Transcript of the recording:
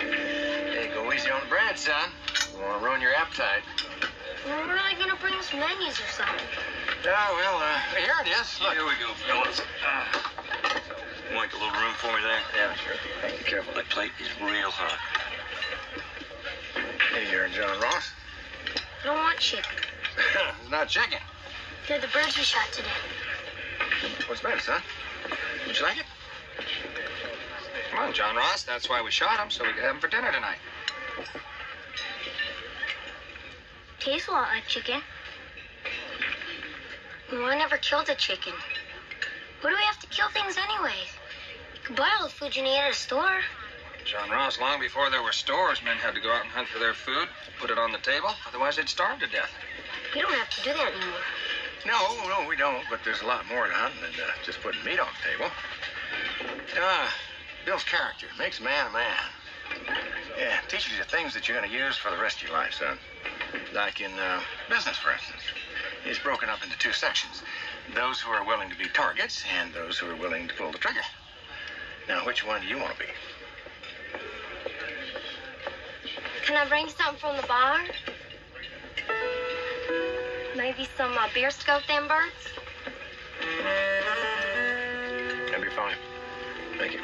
Hey, go easy on the bread, son. You want to ruin your appetite. When are they gonna bring us menus or something? Oh, well, uh, here it is. Look. Here we go, fellas. Uh, Make a little room for me there. Yeah, sure. Be careful. The plate is real hot. Hey, you're John Ross. I don't want chicken. it's not chicken. They're the birds we shot today. What's the matter, son? Don't you like it? Come on, John Ross. That's why we shot him, so we could have him for dinner tonight. Tastes a lot like chicken. I never killed a chicken. What do we have to kill things anyway? You can buy all the food you need at a store. John Ross, long before there were stores, men had to go out and hunt for their food, put it on the table. Otherwise, they'd starve to death. We don't have to do that anymore. No, no, we don't. But there's a lot more to hunting than uh, just putting meat on the table. Uh, builds character, makes a man a man. Yeah, teaches you things that you're going to use for the rest of your life, son. Like in uh, business, for instance. It's broken up into two sections. Those who are willing to be targets and those who are willing to pull the trigger. Now, which one do you want to be? Can I bring something from the bar? Maybe some uh, beer scope them birds? That'd be fine. Thank you.